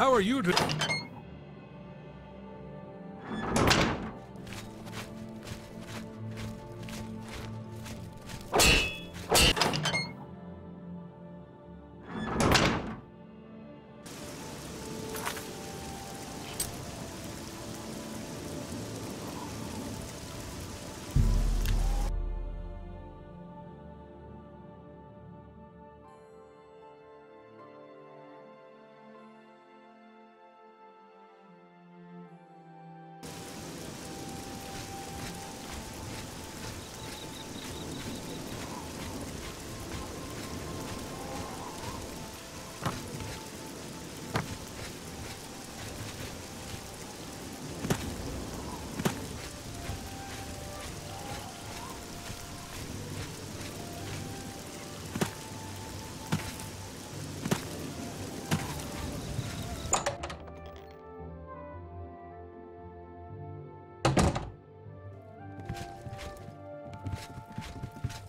How are you to...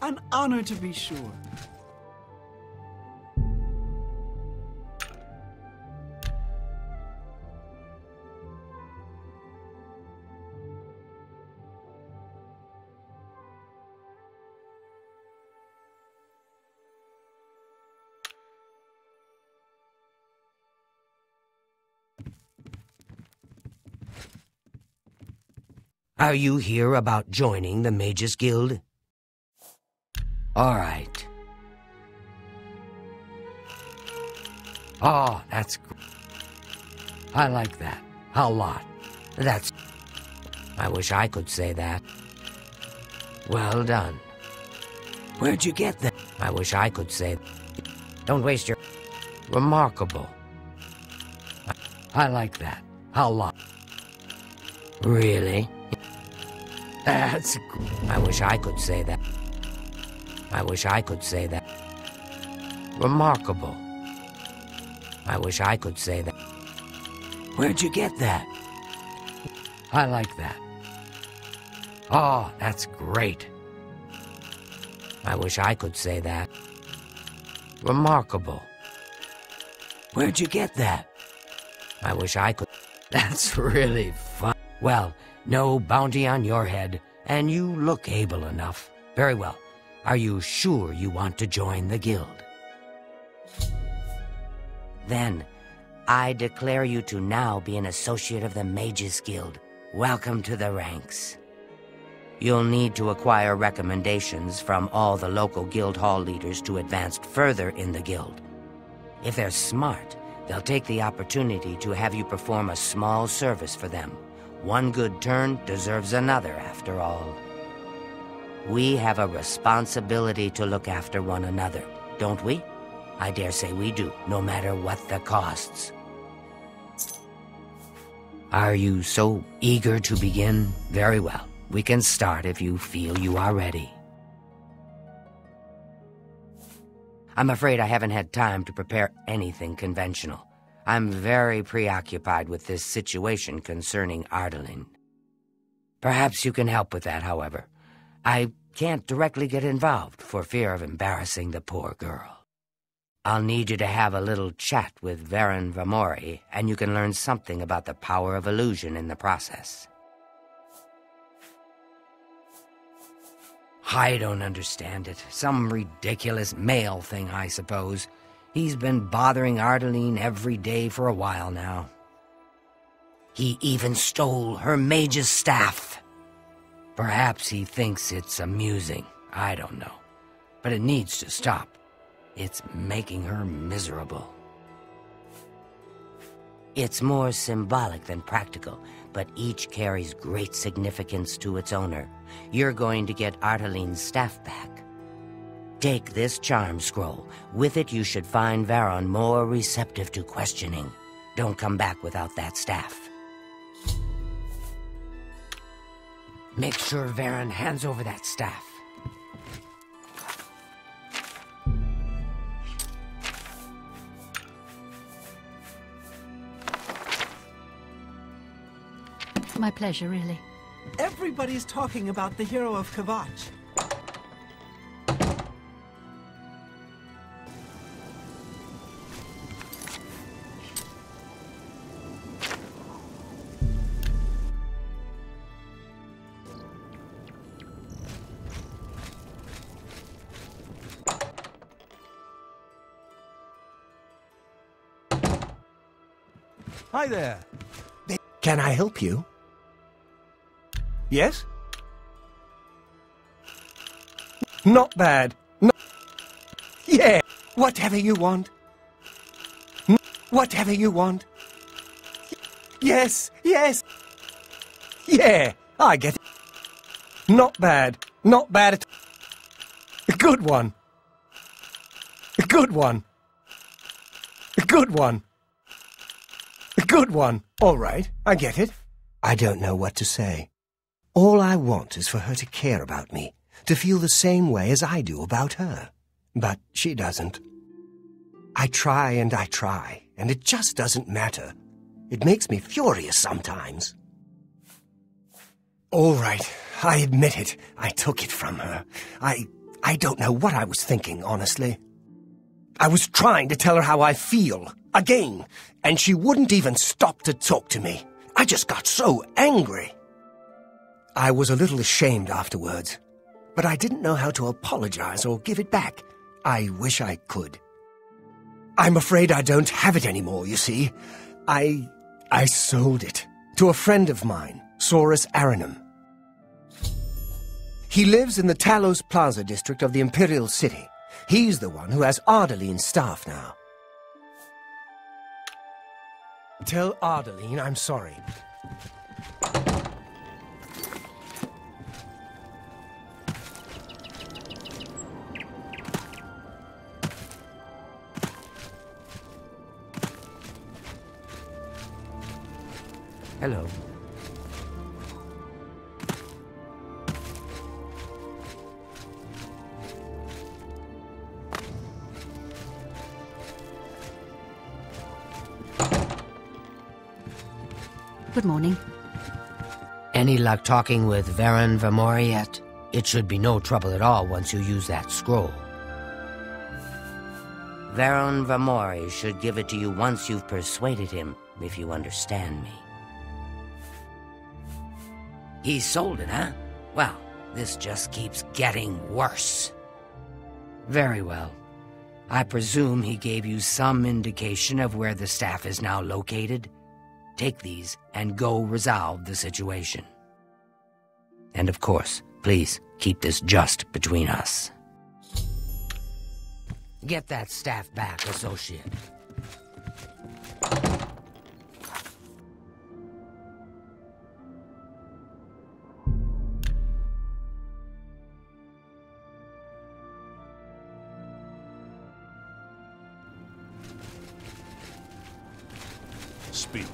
An honor to be sure. Are you here about joining the Mages Guild? All right. Oh, that's gr- I like that. A lot. That's. I wish I could say that. Well done. Where'd you get that? I wish I could say. Don't waste your. Remarkable. I like that. A lot. Really? That's. I wish I could say that. I wish I could say that. Remarkable. I wish I could say that. Where'd you get that? I like that. Oh, that's great. I wish I could say that. Remarkable. Where'd you get that? I wish I could. That's really fun. Well, no bounty on your head, and you look able enough. Very well. Are you sure you want to join the guild? Then, I declare you to now be an associate of the Mages Guild. Welcome to the ranks. You'll need to acquire recommendations from all the local guild hall leaders to advance further in the guild. If they're smart, they'll take the opportunity to have you perform a small service for them. One good turn deserves another, after all. We have a responsibility to look after one another, don't we? I dare say we do, no matter what the costs. Are you so eager to begin? Very well. We can start if you feel you are ready. I'm afraid I haven't had time to prepare anything conventional. I'm very preoccupied with this situation concerning Ardaline. Perhaps you can help with that, however. I can't directly get involved for fear of embarrassing the poor girl. I'll need you to have a little chat with Varon Vamori, and you can learn something about the power of illusion in the process. I don't understand it. Some ridiculous male thing, I suppose. He's been bothering Ardaline every day for a while now. He even stole her mage's staff. Perhaps he thinks it's amusing. I don't know. But it needs to stop. It's making her miserable. It's more symbolic than practical, but each carries great significance to its owner. You're going to get Ardaline's staff back. Take this charm scroll. With it, you should find Varon more receptive to questioning. Don't come back without that staff. Make sure Varon hands over that staff. My pleasure, really. Everybody's talking about the hero of Kvatch. Hi there. Can I help you? Yes? Not bad. No. Yeah, whatever you want. Whatever you want. Yes, yes. Yeah, I get it. Not bad. Not bad at A good one. A good one. A good one. Good one. All right, I get it. I don't know what to say. All I want is for her to care about me, to feel the same way as I do about her. But she doesn't. I try and I try, and it just doesn't matter. It makes me furious sometimes. All right, I admit it. I took it from her. I. I don't know what I was thinking, honestly. I was trying to tell her how I feel, again, and she wouldn't even stop to talk to me. I just got so angry. I was a little ashamed afterwards, but I didn't know how to apologize or give it back. I wish I could. I'm afraid I don't have it anymore, you see. I. I sold it to a friend of mine, Soris Arenim. He lives in the Talos Plaza district of the Imperial City. He's the one who has Ardaline's staff now. Tell Ardaline I'm sorry. Hello. Good morning. Any luck talking with Varon Vamori yet? It should be no trouble at all once you use that scroll. Varon Vamori should give it to you once you've persuaded him, if you understand me. He sold it, huh? Well, this just keeps getting worse. Very well. I presume he gave you some indication of where the staff is now located? Take these and go resolve the situation. And of course, please keep this just between us. Get that staff back, associate. Speak.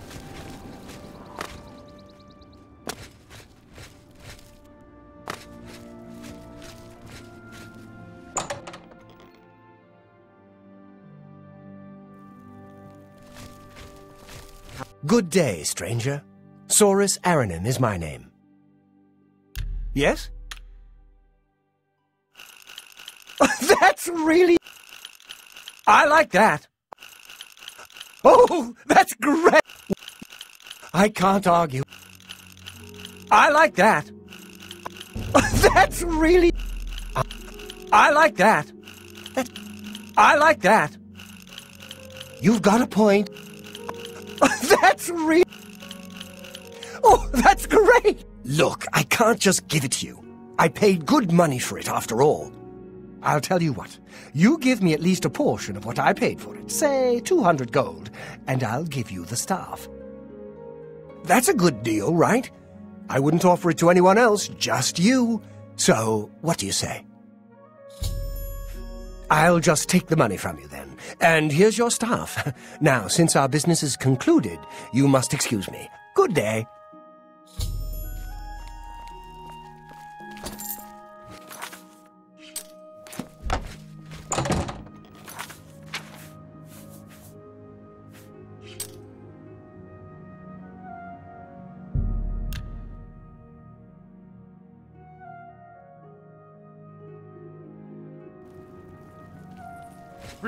Good day, stranger. Soris Arenim is my name. Yes? that's really. I like that. Oh, that's great! I can't argue. I like that. That's really. I like that. That. I like that. You've got a point. That's real. Oh, that's great. Look, I can't just give it to you. I paid good money for it after all. I'll tell you what. You give me at least a portion of what I paid for it, say 200 gold, and I'll give you the staff. That's a good deal, right? I wouldn't offer it to anyone else, just you. So, what do you say? I'll just take the money from you then. And here's your staff. Now, since our business is concluded, you must excuse me. Good day.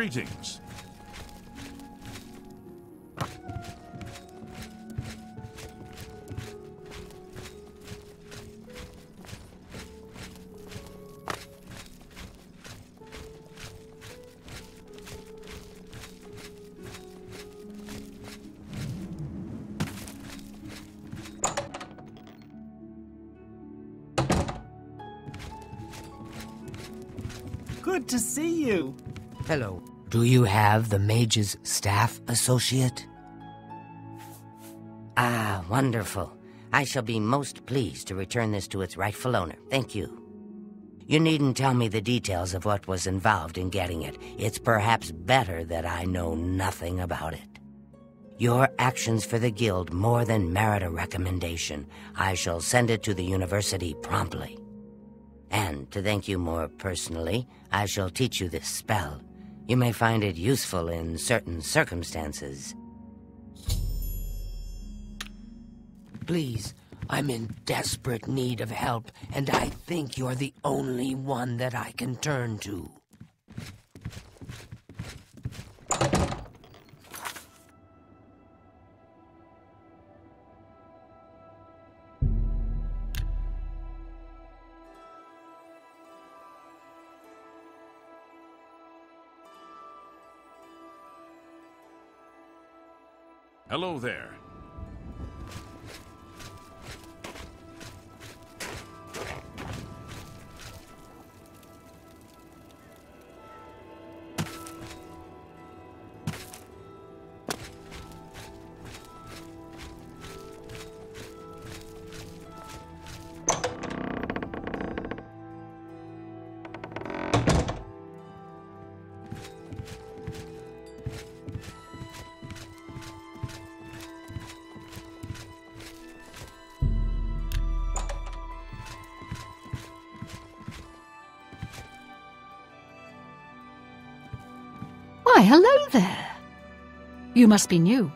Greetings. Good to see you. Hello. Do you have the mage's staff associate? Ah, wonderful. I shall be most pleased to return this to its rightful owner. Thank you. You needn't tell me the details of what was involved in getting it. It's perhaps better that I know nothing about it. Your actions for the Guild more than merit a recommendation. I shall send it to the university promptly. And to thank you more personally, I shall teach you this spell. You may find it useful in certain circumstances. Please, I'm in desperate need of help, and I think you're the only one that I can turn to. Hello there. Hello there. You must be new.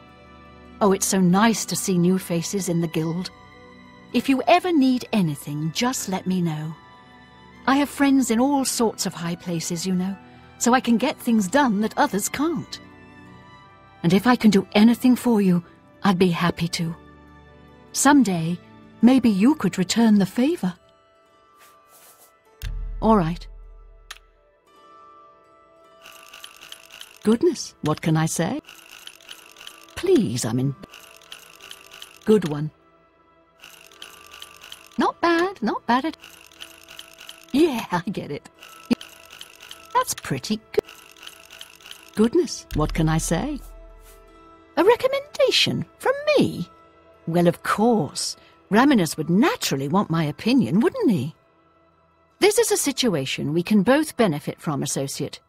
Oh, it's so nice to see new faces in the guild. If you ever need anything, just let me know. I have friends in all sorts of high places, you know, so I can get things done that others can't. And if I can do anything for you, I'd be happy to. Someday, maybe you could return the favor. All right. Goodness, what can I say? Please, I'm in. Good one. Not bad, not bad at. Yeah, I get it. That's pretty good. Goodness, what can I say? A recommendation from me? Well, of course. Raminus would naturally want my opinion, wouldn't he? This is a situation we can both benefit from, Associate.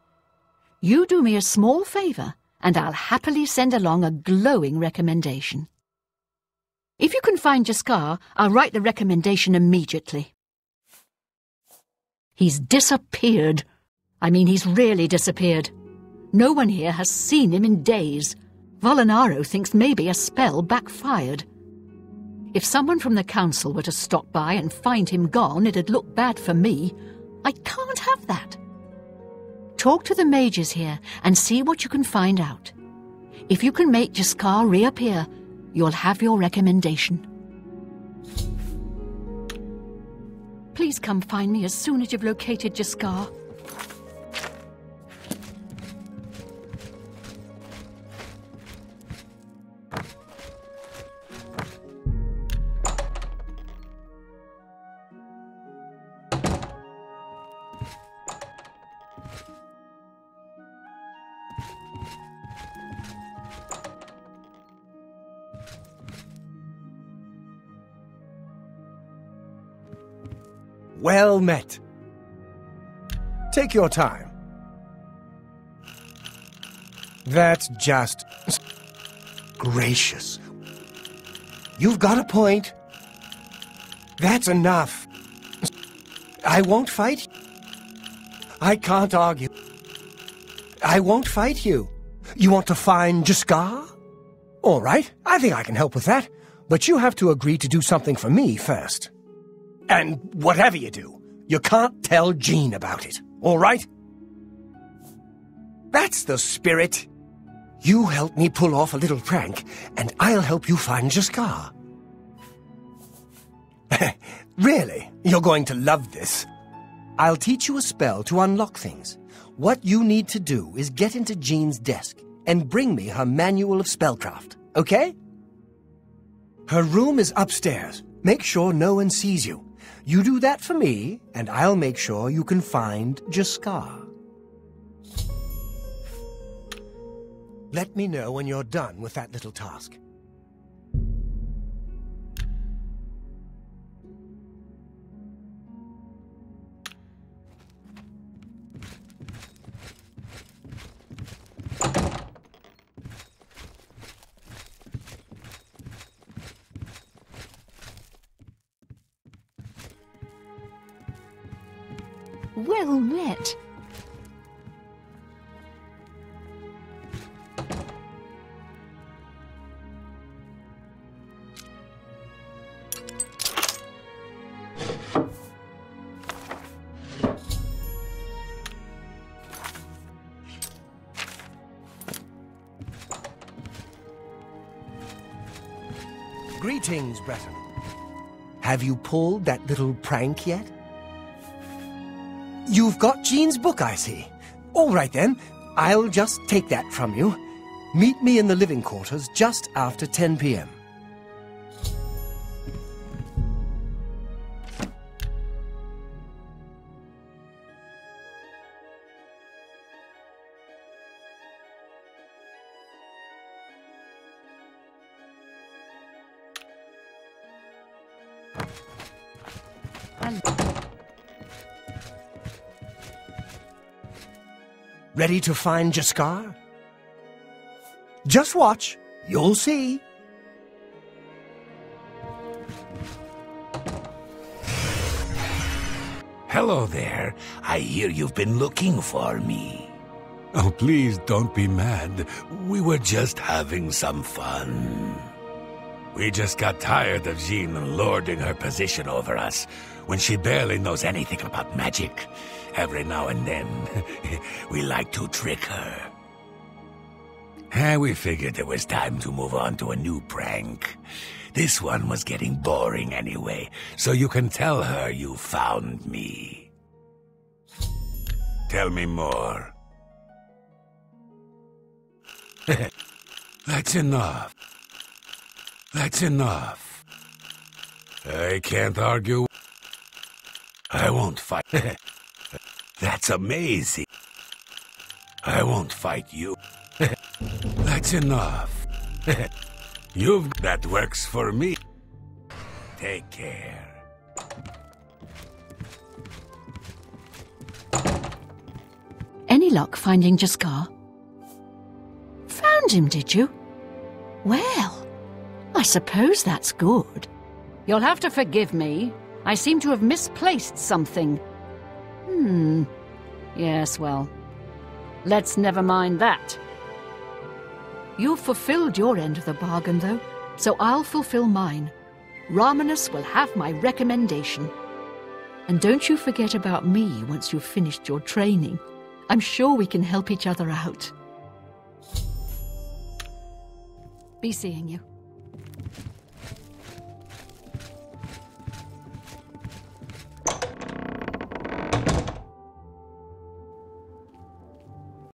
You do me a small favour, and I'll happily send along a glowing recommendation. If you can find J'skar, I'll write the recommendation immediately. He's disappeared. I mean, he's really disappeared. No one here has seen him in days. Volanaro thinks maybe a spell backfired. If someone from the council were to stop by and find him gone, it'd look bad for me. I can't have that. Talk to the mages here and see what you can find out. If you can make J'skar reappear, you'll have your recommendation. Please come find me as soon as you've located J'skar. Well met. Take your time. That's just gracious. You've got a point. That's enough. I won't fight. I can't argue. I won't fight you. You want to find J'skar? All right, I think I can help with that. But you have to agree to do something for me first. And whatever you do, you can't tell Jean about it, all right? That's the spirit. You help me pull off a little prank, and I'll help you find J'skar. really? You're going to love this. I'll teach you a spell to unlock things. What you need to do is get into Jean's desk and bring me her manual of spellcraft, okay? Her room is upstairs. Make sure no one sees you. You do that for me, and I'll make sure you can find J'skar. Let me know when you're done with that little task. Met. Greetings, Breton. Have you pulled that little prank yet? You've got Jean's book, I see. All right then, I'll just take that from you. Meet me in the living quarters just after 10 p.m. Ready to find J'skar? Just watch. You'll see. Hello there. I hear you've been looking for me. Oh, please don't be mad. We were just having some fun. We just got tired of Jean lording her position over us when she barely knows anything about magic. Every now and then, we like to trick her. And we figured it was time to move on to a new prank. This one was getting boring anyway, so you can tell her you found me. Tell me more. That's enough. That's enough. I can't argue. I won't fight. That's amazing. I won't fight you. That's enough. You've that works for me. Take care. Any luck finding J'skar? Found him, did you? Well, I suppose that's good. You'll have to forgive me. I seem to have misplaced something. Hmm. Yes, well. Let's never mind that. You've fulfilled your end of the bargain, though, so I'll fulfill mine. Raminus will have my recommendation. And don't you forget about me once you've finished your training. I'm sure we can help each other out. Be seeing you.